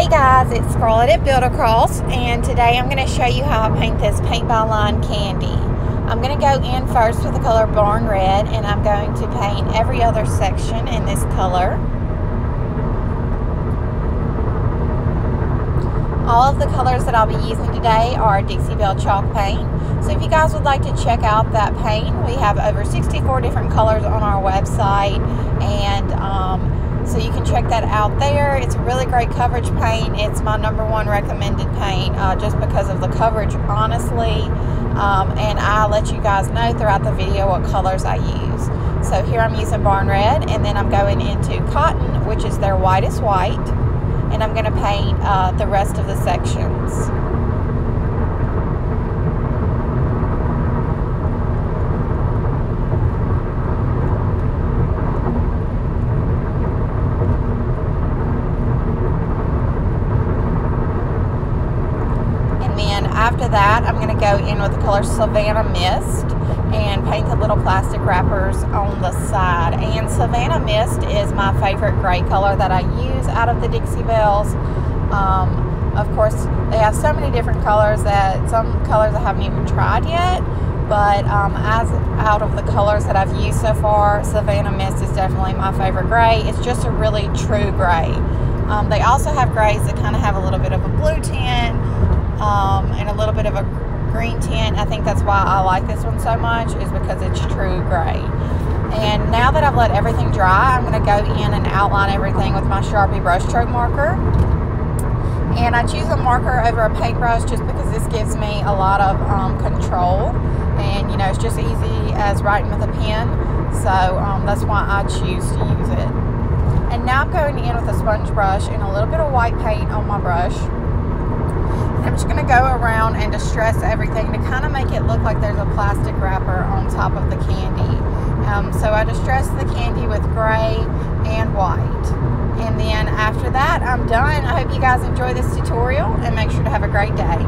Hey guys, it's Scarlett at Build-A-Cross, and today I'm going to show you how I paint this paint by line candy. I'm going to go in first with the color Barn Red, and I'm going to paint every other section in this color. All of the colors that I'll be using today are Dixie Belle chalk paint. So if you guys would like to check out that paint, we have over 64 different colors on our website, and um, so you can check that out there. It's a really great coverage paint. It's my number one recommended paint uh, just because of the coverage, honestly. Um, and I'll let you guys know throughout the video what colors I use. So here I'm using Barn Red, and then I'm going into Cotton, which is their whitest white, and I'm going to paint uh, the rest of the sections. After that, I'm going to go in with the color Savannah Mist and paint the little plastic wrappers on the side. And Savannah Mist is my favorite gray color that I use out of the Dixie Belles. Um, of course, they have so many different colors that some colors I haven't even tried yet. But um, as out of the colors that I've used so far, Savannah Mist is definitely my favorite gray. It's just a really true gray. Um, they also have grays that kind of have a little bit of a green tint. I think that's why I like this one so much is because it's true gray. And now that I've let everything dry, I'm going to go in and outline everything with my Sharpie brush stroke marker. And I choose a marker over a paintbrush just because this gives me a lot of um, control. And, you know, it's just easy as writing with a pen. So um, that's why I choose to use it. And now I'm going in with a sponge brush and a little bit of white paint on my brush. I'm just going to go around and distress everything to kind of make it look like there's a plastic wrapper on top of the candy. Um, so I distress the candy with gray and white. And then after that, I'm done. I hope you guys enjoy this tutorial and make sure to have a great day.